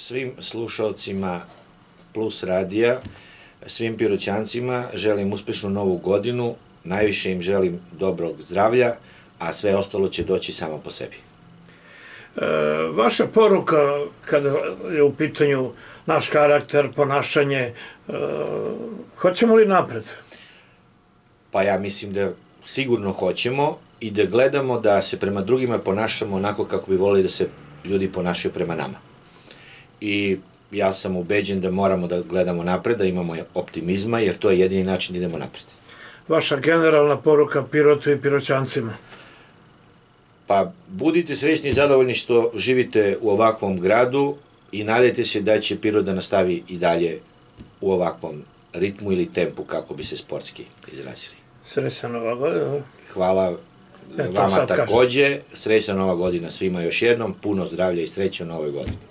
svim slušalcima Plus radija, svim piroćancima želim uspešnu novu godinu, najviše im želim dobrog zdravlja, a sve ostalo će doći samo po sebi. E, vaša poruka kada je u pitanju naš karakter, ponašanje, e, hoćemo li napred? Pa ja mislim da sigurno hoćemo i da gledamo da se prema drugima ponašamo onako kako bi volili da se ljudi ponašaju prema nama. I ja sam ubeđen da moramo da gledamo napred, da imamo optimizma, jer to je jedini način da idemo napred. Vaša generalna poruka Pirotu i Piroćancima? Pa budite srećni i zadovoljni što živite u ovakvom gradu i nadajte se da će Pirot da nastavi i dalje u ovakvom ritmu ili tempu, kako bi se sportski izrazili. Srećna nova godina. Hvala e, vama takođe. Srećna nova godina svima još jednom. Puno zdravlja i sreće u novoj godini.